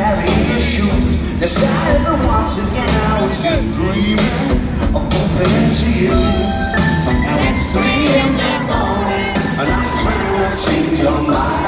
carrying your shoes. Decided that once again I was just dreaming of moving into you. Now it's three in the morning And I'm trying to change your mind.